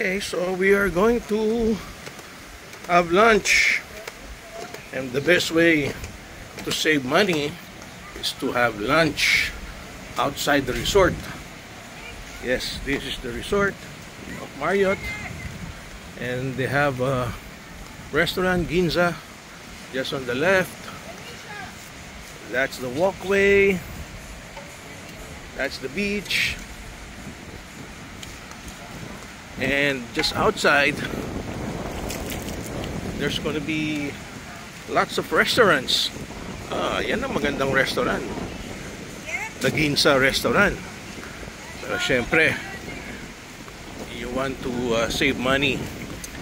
Okay, so we are going to have lunch. And the best way to save money is to have lunch outside the resort. Yes, this is the resort of Marriott. And they have a restaurant, Ginza, just on the left. That's the walkway. That's the beach. And just outside, there's to be lots of restaurants. Ah, yan ang magandang restaurant. The Ginza restaurant. Pero syempre, you want to uh, save money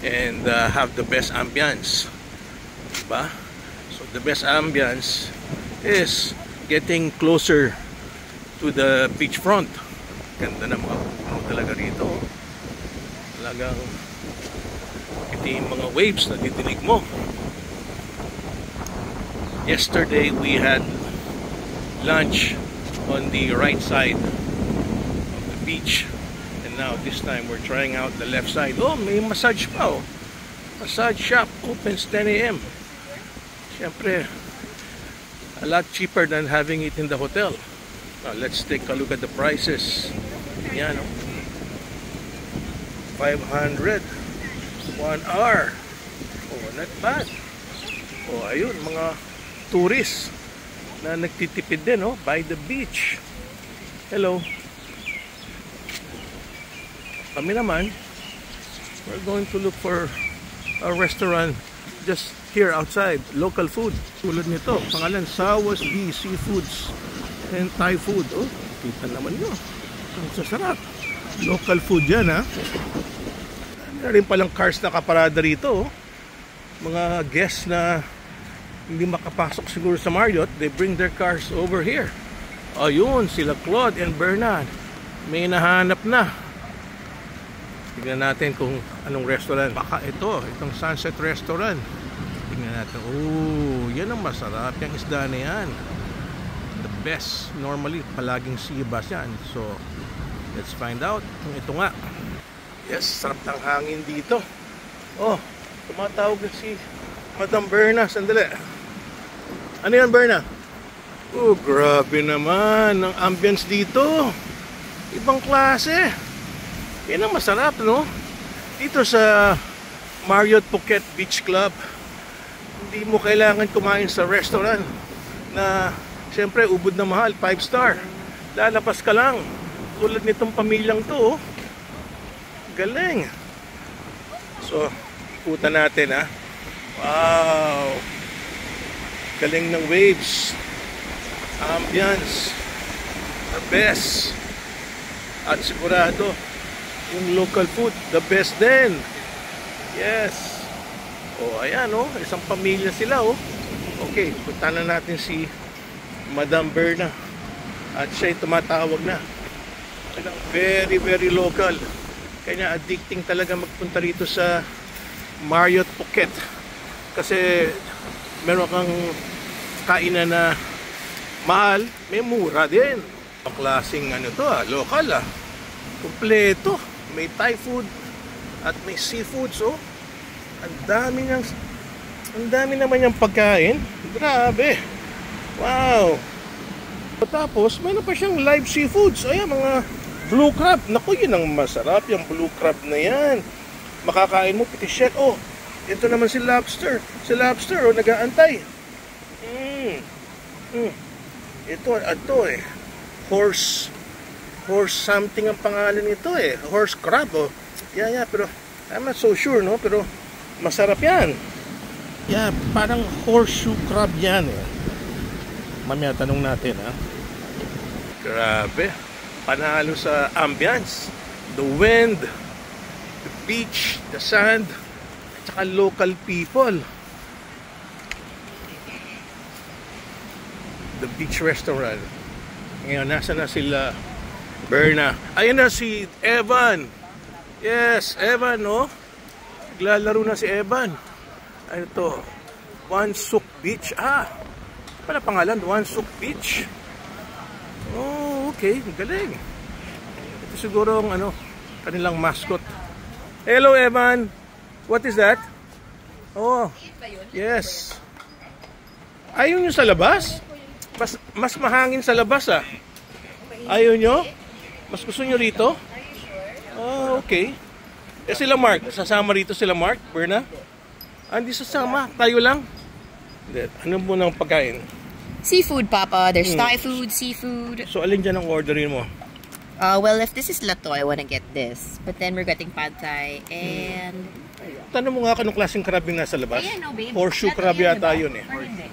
and uh, have the best ambience. Diba? So the best ambience is getting closer to the beachfront. Ganda na mga puno talaga rito. Talagang ito yung mga waves na didinig mo. Yesterday we had lunch on the right side of the beach and now this time we're trying out the left side. Oh, may massage pa oh. Massage shop opens 10 a.m. Siyempre, a lot cheaper than having it in the hotel. Now, let's take a look at the prices. Yan oh. 500 one hour. Oh, not bad. Oh, ayun, mga tourists na nagtitipid din, oh, by the beach. Hello. Kami naman, we're going to look for a restaurant just here outside, local food. Tulad nito, pangalan Sawas B Seafoods and Thai food. Oh, kita naman nyo. Ang sasarap. Local food yan, ha. Meron palang cars na kaparada rito. Oh. Mga guests na hindi makapasok siguro sa Marriott, they bring their cars over here. Ayun, sila Claude and Bernard. May nahanap na. Tignan natin kung anong restaurant. Baka ito, itong Sunset Restaurant. Tignan natin. Oh, yan ang masarap. Yung isda na yan. The best. Normally, palaging sea bass yan. So, let's find out kung ito nga. Yes, sarap ng hangin dito. Oh, tumatawag si Madam Berna. Sandali. Ano yan, Berna? Oh, grabe naman ang ambience dito. Ibang klase. Yan ang masarap, no? Dito sa Marriott Phuket Beach Club, hindi mo kailangan kumain sa restaurant na siyempre ubod na mahal, 5 star. Lalapas ka lang. Tulad nitong pamilyang to, oh. Galing. So, ikutan natin ha. Wow. Galing ng waves. Ambience. The best. At sigurado, yung local food, the best din. Yes. Oh, ayan oh, isang pamilya sila oh. Okay, punta na natin si Madam Berna. At siya'y tumatawag na. Very, very local. Kanya addicting talaga magpunta rito sa Marriott Phuket. Kasi meron kang kainan na mahal, may mura din. Ang klaseng ano to ah, local ah. Kompleto. May Thai food at may seafoods oh. Ang dami niyang ang dami naman yung pagkain. Grabe. Wow. Tapos, meron pa siyang live seafoods. Ayan, mga Blue crab. Naku, yun ang masarap. Yung blue crab na yan. Makakain mo, pitishet. Oh, ito naman si lobster. Si lobster, oh, nag-aantay. Mm. Mm. Ito, ito eh. Horse. Horse something ang pangalan nito eh. Horse crab, oh. Yeah, yeah, pero I'm not so sure, no? Pero masarap yan. Yeah, parang horseshoe crab yan eh. Mamaya tanong natin, ha? Grabe panalo sa ambience the wind the beach, the sand at saka local people. The beach restaurant. Ngayon nasa na sila? Berna. Ayun na si Evan. Yes Evan no naglalaro na si Evan. Ano to? One Suk Beach. Ah pala pangalan. One Suk Beach. oh okay galing ito siguro ang ano kanilang mascot Hello, Evan. What is that? Oh, yes. Ayaw nyo sa labas? Mas, mas mahangin sa labas ah. Ayaw nyo? Mas gusto nyo rito? Oh, okay. Eh sila Mark, sasama rito sila Mark, Berna? Ah, hindi sasama, tayo lang. Ano mo ng pagkain? Seafood, Papa. There's Hmm. Thai food, seafood. So alin dyan ang orderin mo? Uh, well, if this is Lato, I want to get this. But then we're getting pad Thai and... Tanong mo nga kung klaseng crab yung nasa labas. Ayan, no, babe. Horseshoe crab yan, yata diba? yun eh. Or hindi?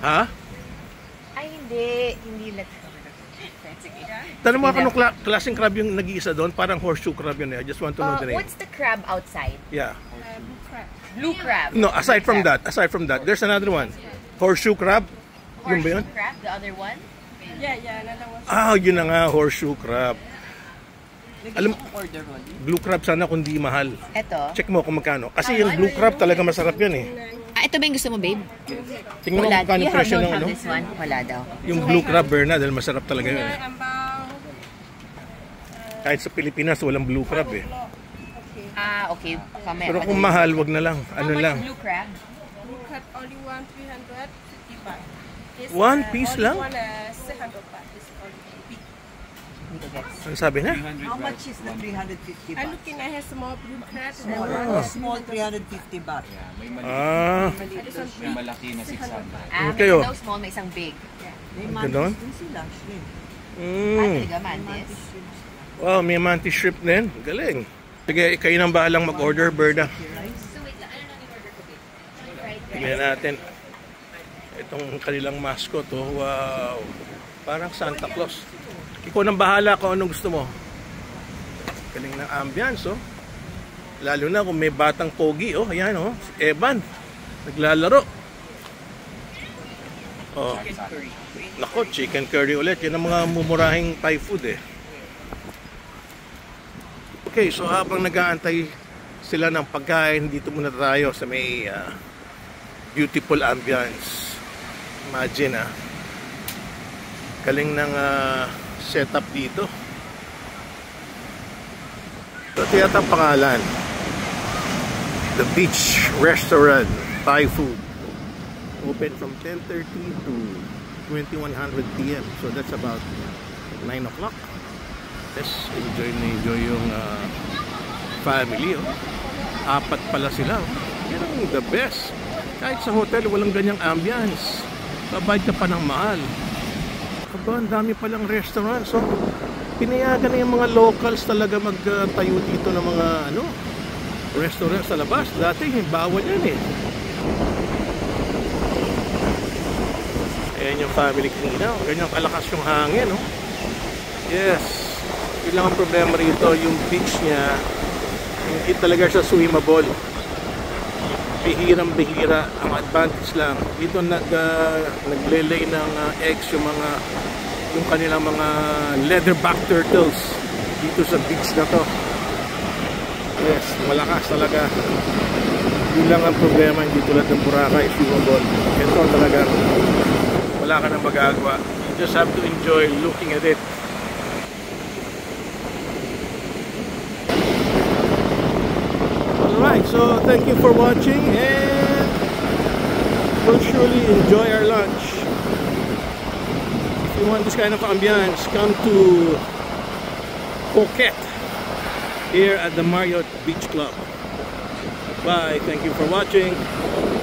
Ha? Ay, hindi. Hindi Lato. Tanong mo nga kung kla- klaseng crab yung nag-iisa doon. Parang horseshoe crab yun eh. I just want to know Uh, the name. what's the crab outside? Yeah. Blue crab. No, aside from that, aside from that, there's another one. Horseshoe crab. Yun ba yun? crab, the other one? Yeah, yeah, another one. Ah, yun na nga, horseshoe crab. Alam, blue crab sana kung di mahal. Ito. Check mo kung magkano. Kasi yung blue crab talaga masarap yun eh. Ah, ito ba yung gusto mo, babe? Tingnan mo Wala. kung magkano You have, presyo don't ng have ano. this one? Wala daw. Yung blue crab, Berna, dahil masarap talaga yun eh. Kahit sa Pilipinas, walang blue crab eh. Ah, okay. Kamaya. Pero kung mahal, wag na lang. How Ano much lang. blue crab? Blue crab only one 350 baht. This, One uh, piece lang? One uh, 700 baht. Ano sabi niya? How much is the 350 I baht? looking I have small blue crab. Small, Small. small 350 baht. Ah, This one big. malaki na 600. Ah, Okay, oh. may daw small, may isang big. May Ganon? mantis din sila, shrimp. Ah, mm. talaga, mantis? Wow, may mantis shrimp din. Galing. Sige, kayo nang bahalang mag-order, Berna. So wait lang, ano nang in-order ko, babe? Tingnan natin. Itong kanilang mascot, oh. Wow. Parang Santa Claus. Ikaw nang bahala kung anong gusto mo. Galing ng ambience, oh. Lalo na kung may batang pogi, oh. Ayan, oh. Si Evan. Naglalaro. Oh. Nako, chicken curry ulit. Yan ang mga mumurahing Thai food, eh. Okay, so habang nag-aantay sila ng pagkain, dito muna tayo sa may ah, beautiful ambience. Imagine ah. Galing ng ah, setup dito. Ito yata ang pangalan. The Beach Restaurant Thai Food. Open from 10.30 to 2100 p.m. So that's about 9 o'clock. Yes, enjoy na enjoy yung ah, family. Oh. Apat pala sila. Oh. Yan ang the best. Kahit sa hotel, walang ganyang ambience. Babayad ka pa ng mahal. Aba, ang dami palang restaurant. So, pinayagan na yung mga locals talaga magtayo dito ng mga ano, restaurant sa labas. Dati, bawal yan eh. Ayan yung family kanina. Ganyan kalakas yung hangin, no? Yes. Yun lang ang problema rito. Yung beach niya, hindi talaga siya swimmable. Bihirang bihira. Ang advantage lang. Dito nag, uh, naglelay ng uh, eggs yung mga yung kanilang mga leatherback turtles dito sa beach na to. Yes, malakas talaga. Yun lang ang problema, hindi tulad ng Boracay, swimmable. Ito talaga, wala ka nang magagawa. You just have to enjoy looking at it. So thank you for watching and we'll surely enjoy our lunch. If you want this kind of ambience, come to Phuket here at the Marriott Beach Club. Bye, thank you for watching.